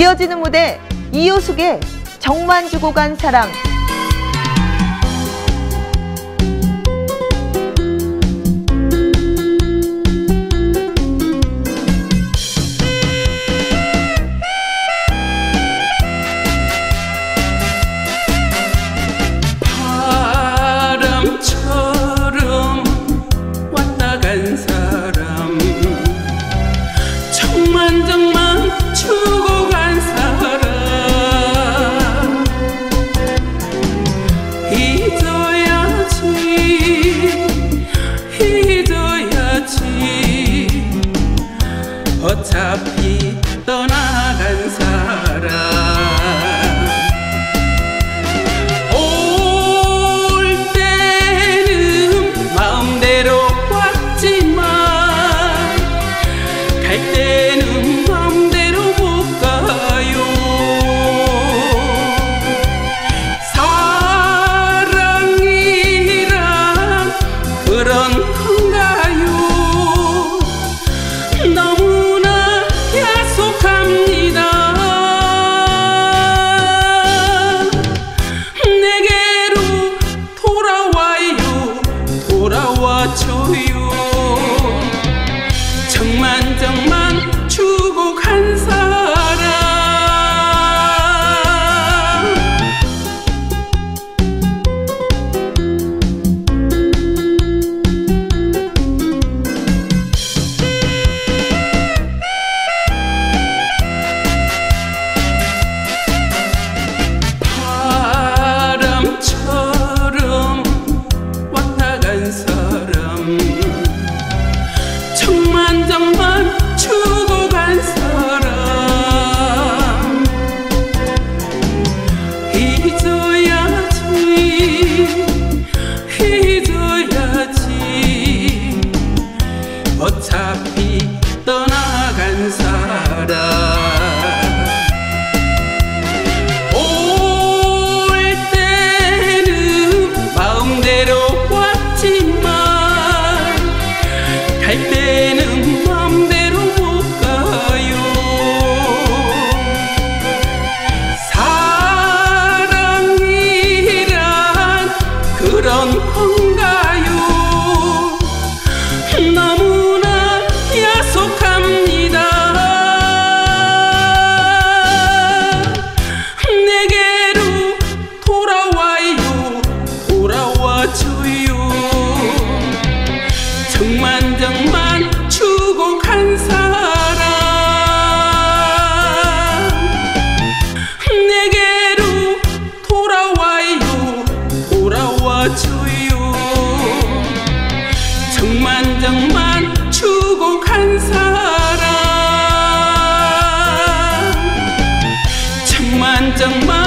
이어지는 무대 이효숙의 정만 주고 간 사랑 어차피 떠나간 사람. 올 때는 마음대로 왔지만 갈때 돌아와줘요. 정만 정만 the. 그런 건가요? 너무나 야속합니다. 내게로 돌아와요. 돌아와줘요. 정만 정만 죽어 간사 to